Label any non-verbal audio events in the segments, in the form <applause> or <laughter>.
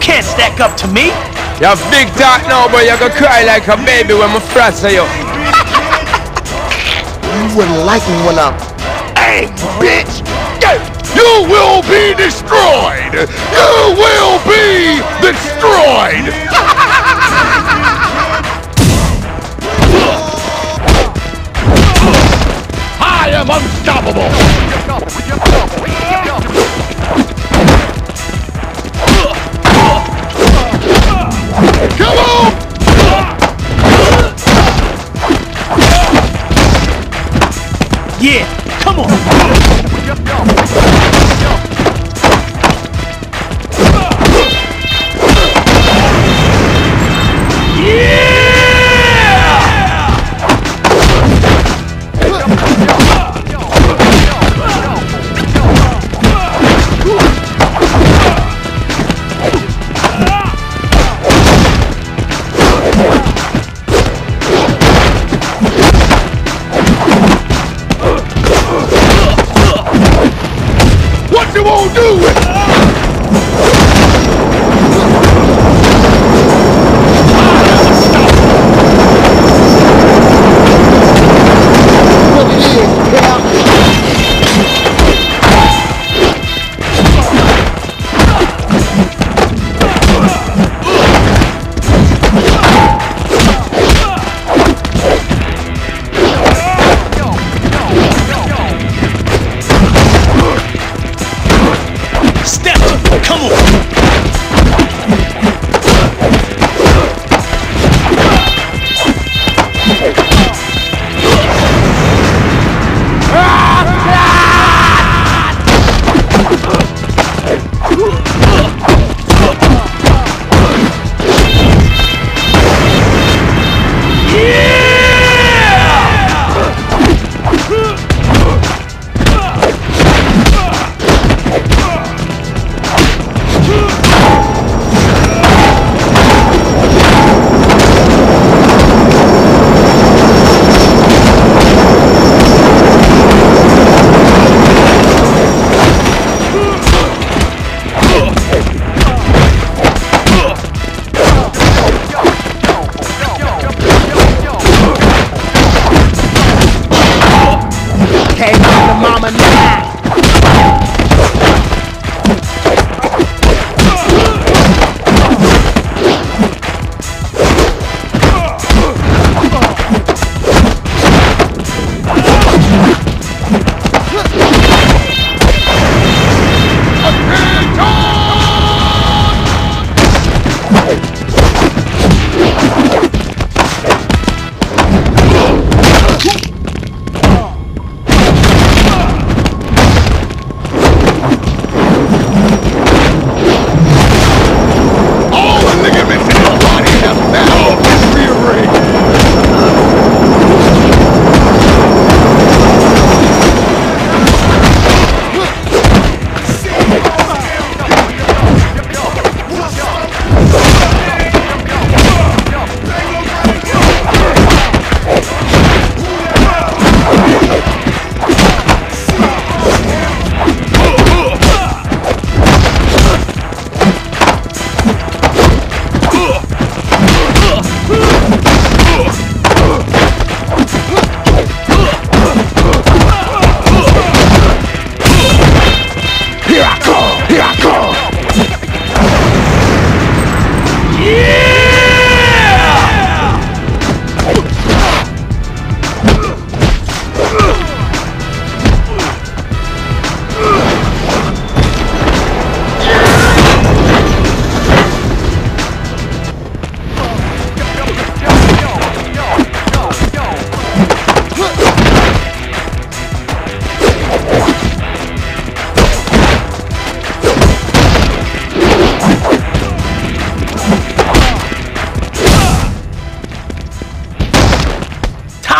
can't stack up to me. You have big talk now, but you're gonna cry like a baby when my frost <laughs> you. You wouldn't like me when I'm angry, bitch. You will be destroyed! You will be Yeah, come on.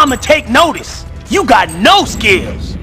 To take notice. You got no skills.